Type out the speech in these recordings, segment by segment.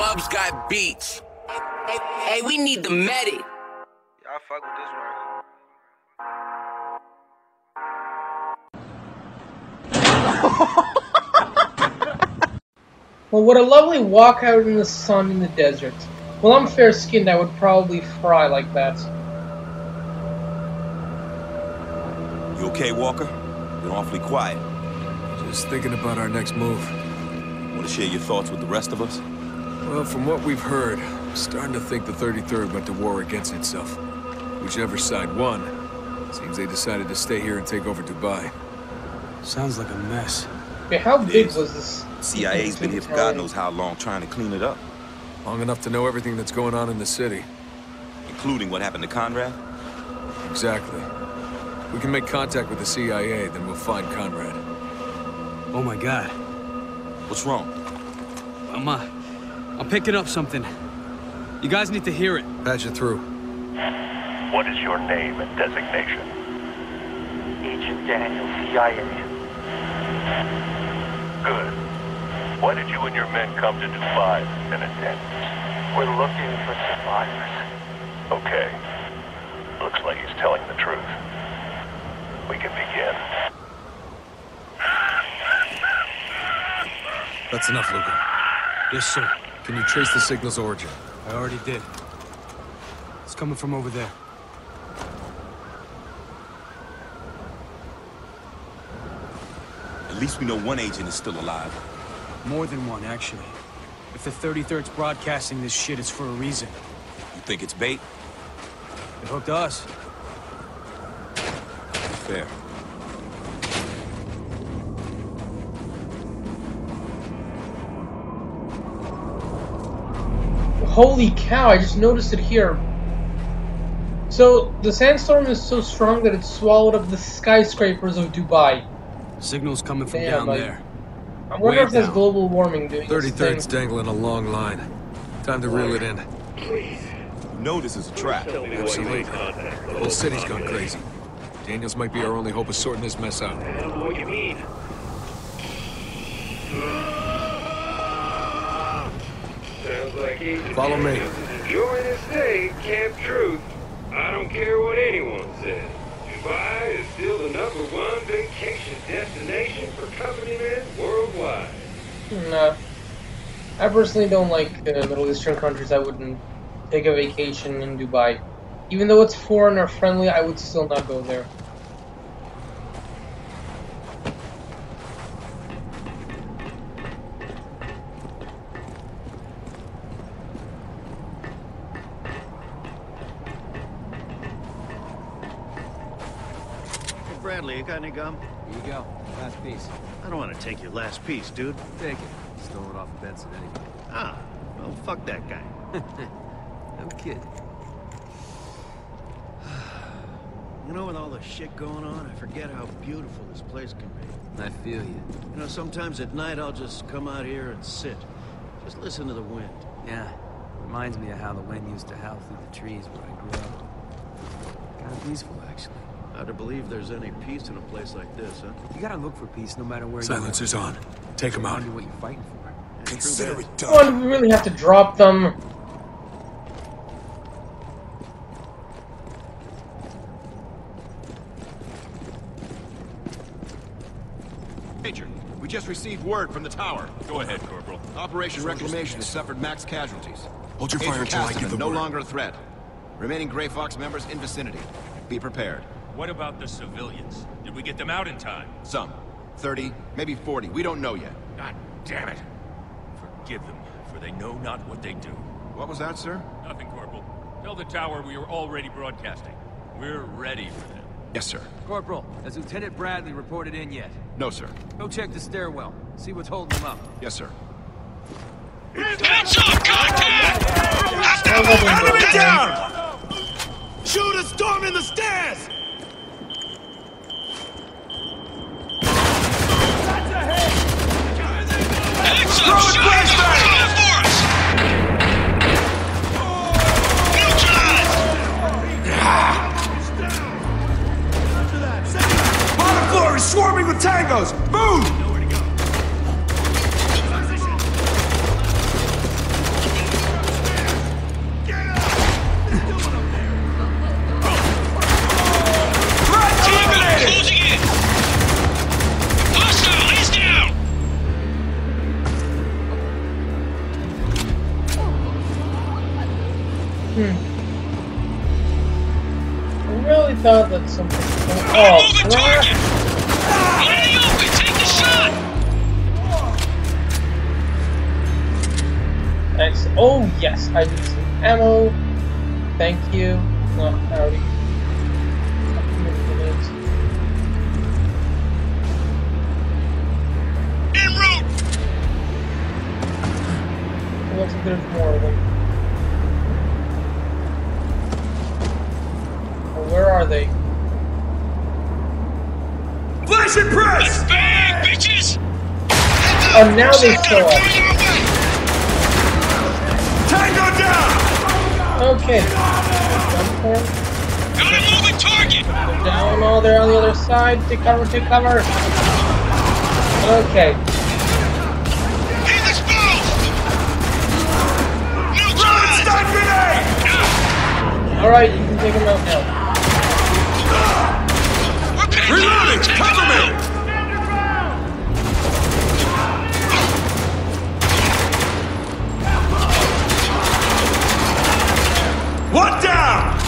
Mubs got beats. Hey, hey, we need the medic. Y'all fuck with this right Well, what a lovely walk out in the sun in the desert. Well, I'm fair skinned, I would probably fry like that. You okay, Walker? You're awfully quiet. Just thinking about our next move. Want to share your thoughts with the rest of us? Well, from what we've heard, I'm starting to think the 33rd went to war against itself. Whichever side won, seems they decided to stay here and take over Dubai. Sounds like a mess. Okay, how big was this? CIA's been here for God knows how long trying to clean it up, Long enough to know everything that's going on in the city. including what happened to Konrad. Exactly. We can make contact with the CIA, then we'll find Konrad. Oh my god. What's wrong? I'm, uh, I'm picking up something. You guys need to hear it. Patch it through. What is your name and designation? Agent Daniel, CIA. Good. Why did you and your men come to Dubai, Lieutenant Daniels? We're looking for survivors. Okay. Looks like he's telling the truth. We can begin. That's enough, Luca. Yes, sir. Can you trace the signal's origin? I already did. It's coming from over there. At least we know one agent is still alive. More than one, actually. If the 33rd's broadcasting this shit, it's for a reason. You think it's bait? It hooked us. Fair. Holy cow, I just noticed it here. So, the sandstorm is so strong that it swallowed up the skyscrapers of Dubai. Signal's coming from Damn, down like- there. I wonder Way if that's global warming doing its 33rd's thing. dangling a long line. Time to reel it in. You know this is a trap. Absolutely. The whole city's gone crazy. Daniels might be our only hope of sorting this mess out. What do you mean? Follow me. Daniels is enjoying his stay at Camp Truth. I don't care what anyone says. Dubai is still the number one vacation destination for company men worldwide. Nah. I personally don't like uh, Middle Eastern countries. I wouldn't take a vacation in Dubai. Even though it's foreigner friendly, I would still not go there. Hey, Bradley, you got any gum? Here you go. Last piece. I don't want to take your last piece, dude. Take it. Stole it off of Benson anyway. Ah, well, fuck that guy. No kidding. You know, with all the shit going on, I forget how beautiful this place can be. I feel you. You know, sometimes at night I'll just come out here and sit. Just listen to the wind. Yeah. Reminds me of how the wind used to howl through the trees where I grew up. Kind of peaceful, actually. Hard to believe there's any peace in a place like this, huh? You gotta look for peace no matter where Silencer's on. Take him you are. out. Wonder what you're fighting for. Ain't true Consider bad. it Come on, do we really have to drop them? Major, we just received word from the tower. Go ahead, Corporal. Operation Reclamation has suffered max casualties. Hold your Agent fire until I give the no word. longer a threat. Remaining Grey Fox members in vicinity. Be prepared. What about the civilians? Did we get them out in time? Some. 30, maybe 40. We don't know yet. God damn it. Forgive them, for they know not what they do. What was that, sir? Nothing, Corporal. Tell the tower we are already broadcasting. We're ready for them. Yes, sir. Corporal, has Lieutenant Bradley reported in yet? No, sir. Go check the stairwell. See what's holding them up. Yes, sir. Heads up, contact! Enemy down! Shoot a storm in the stairs! Bottom Oh, crap! Thanks. Oh yes, I need some ammo. Thank you. No, I already. En route! Looks like there's more of them. Oh, where are they? Flash and press! Bang, bitches! Oh, now they show up. Tango down! Okay. Got a moving target! They're down. Oh, they're on the other side. Take cover. Take cover. Okay. He's exposed! Neutralized! Stun grenade! All right, you can take them out now. Reloading! One down!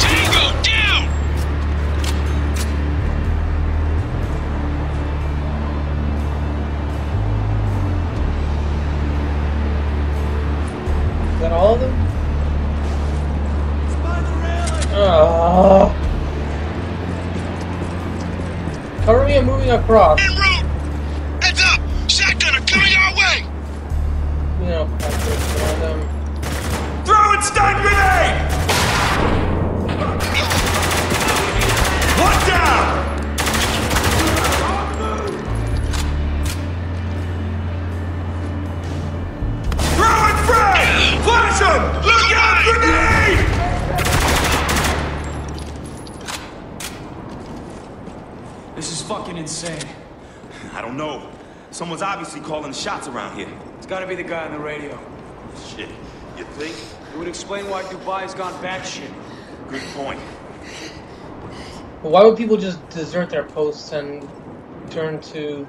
Tango down! Is that all of them? Ah. Oh. Cover me, I'm moving across. Is. I don't know. Someone's obviously calling the shots around here. It's gotta be the guy on the radio. Shit. You think? It would explain why Dubai's gone batshit. Good point. But why would people just desert their posts and turn to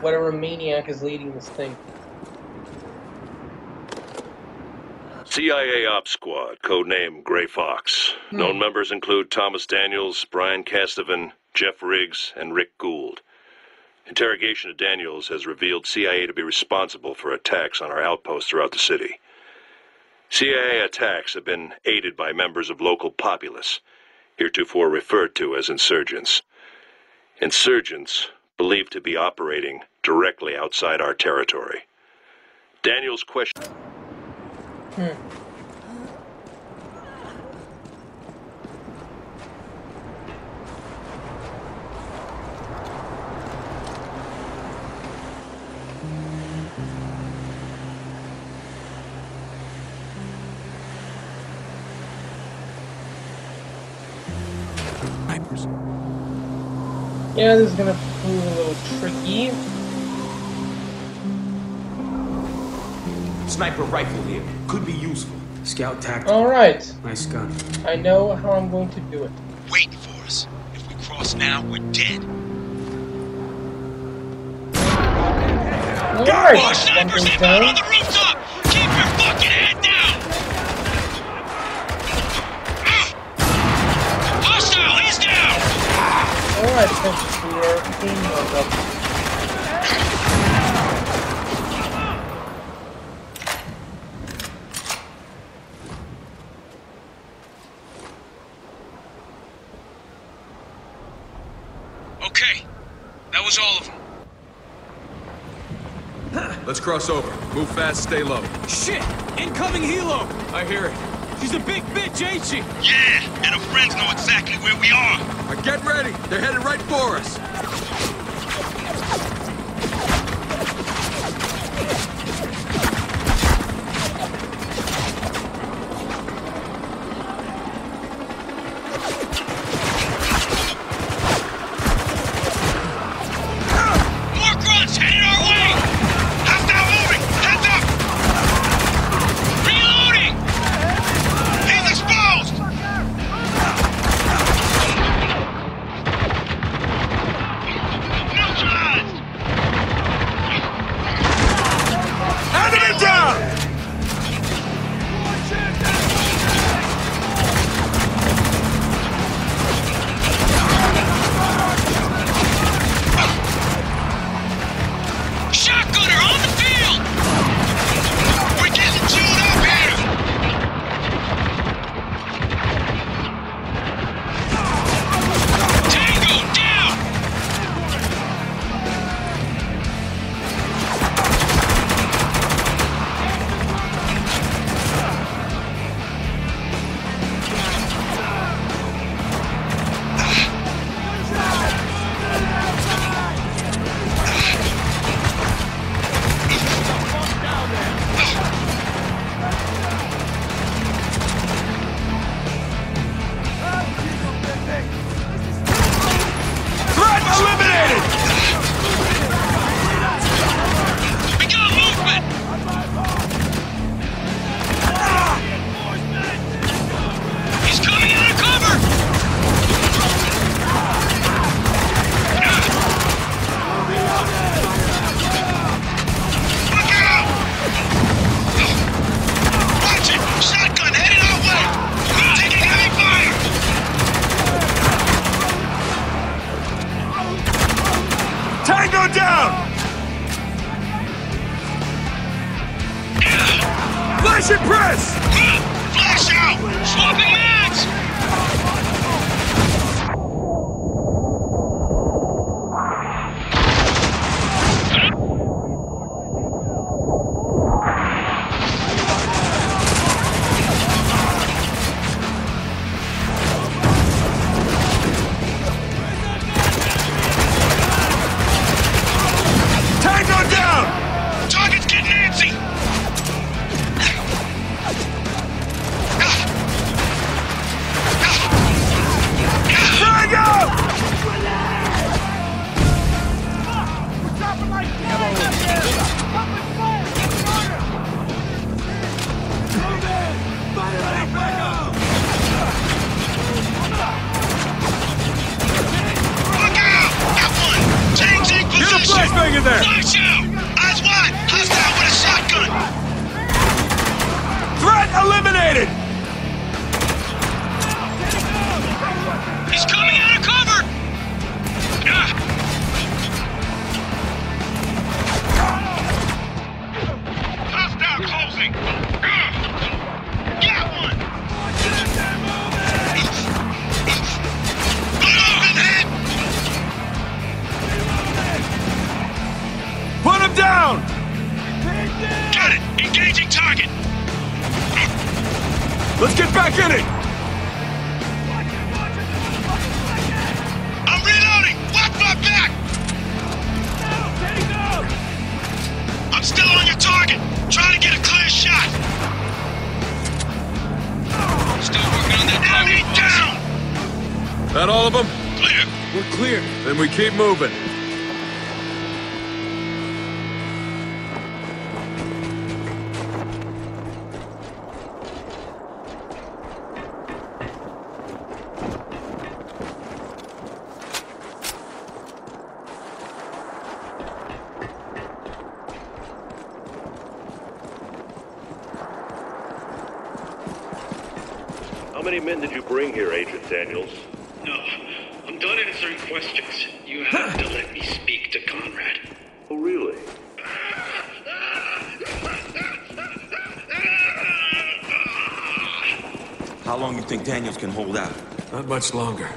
whatever maniac is leading this thing? CIA Op Squad, codename Gray Fox. Known hmm. members include Thomas Daniels, Brian Castovan, Jeff Riggs, and Rick Gould. Interrogation of Daniels has revealed CIA to be responsible for attacks on our outposts throughout the city. CIA attacks have been aided by members of local populace, heretofore referred to as insurgents. Insurgents believed to be operating directly outside our territory. Daniels question. Hmm. Yeah, this is gonna prove a little tricky. Sniper rifle here. Could be useful. Scout tactic. Alright, Nice gun. I know how I'm going to do it. Waiting for us. If we cross now, we're dead. Alright, More oh, one snipers thing's inbound on the rooftop! Alright, thanks for your team up. Okay, that was all of them. Let's cross over. Move fast, stay low. Shit! Incoming helo! I hear it. She's a big bitch, ain't she? Yeah, and her friends know exactly where we are. Now get ready. They're headed right for us. A position! flashbang in there! Flash out! Eyes wide! Hostile with a shotgun! Threat eliminated! Let's get back in it! I'm reloading! Watch my back! I'm still on your target! Trying to get a clear shot! Still working on that enemy down! That all of them? Clear! We're clear. Then we keep moving. Many men did you bring here, Agent Daniels? No, I'm done answering questions. You have to let me speak to Konrad. Oh, really? How long do you think Daniels can hold out? Not much longer.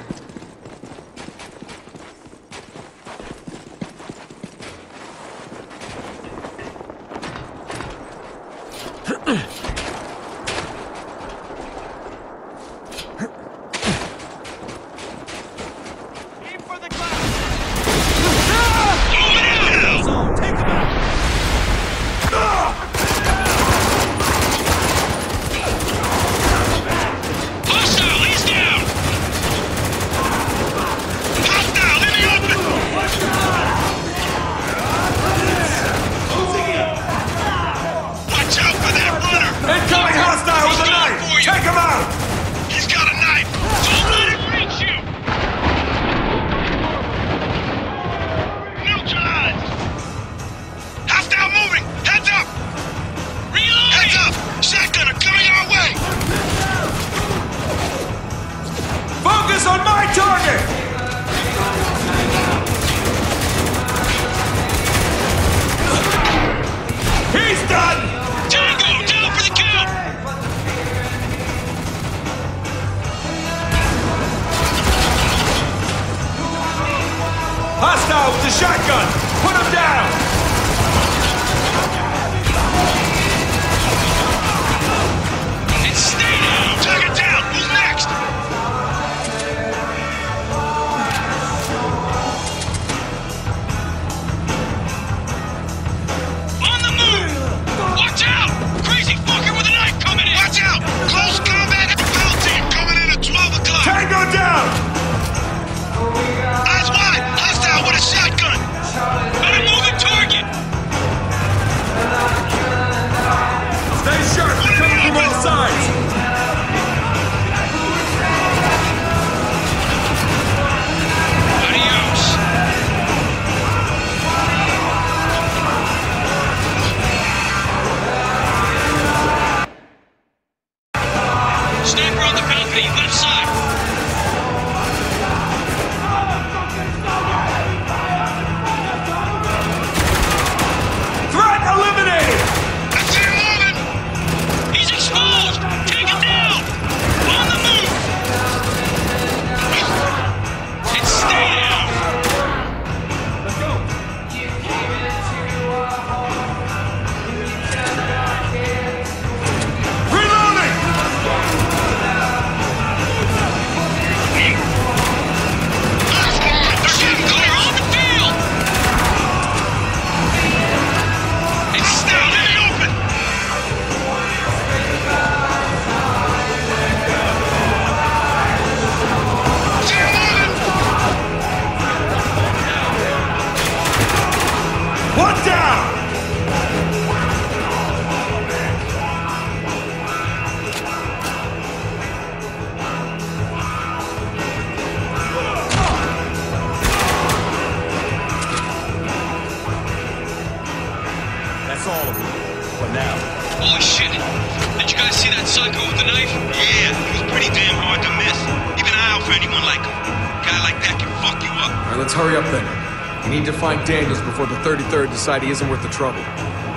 33rd decide he isn't worth the trouble.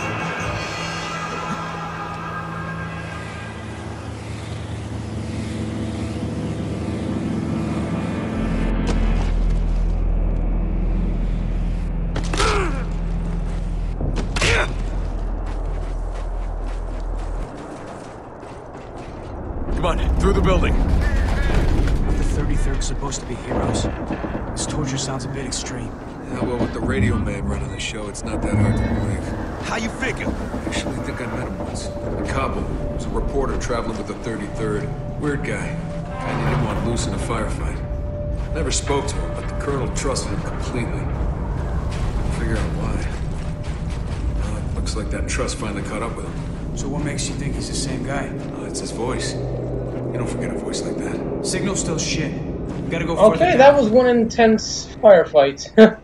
The show, it's not that hard to believe. How you figure? I actually think I met him once. In Kabul. He was a reporter traveling with the 33rd. Weird guy. Kinda didn't want loose in a firefight. Never spoke to him, but the colonel trusted him completely. Figure out why. Well, it looks like that trust finally caught up with him. So what makes you think he's the same guy? Oh, it's his voice. You don't forget a voice like that. Signal still shit. We gotta go further Okay, down. that was one intense firefight.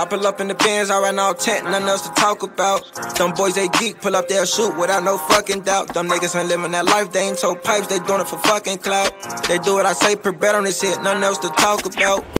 I pull up in the Benz, I ran all tent, nothing else to talk about. Them boys, they geek, pull up, they'll shoot without no fucking doubt. Them niggas ain't living that life, they ain't told pipes, they doing it for fucking clout. They do what I say per bet on this shit, nothing else to talk about.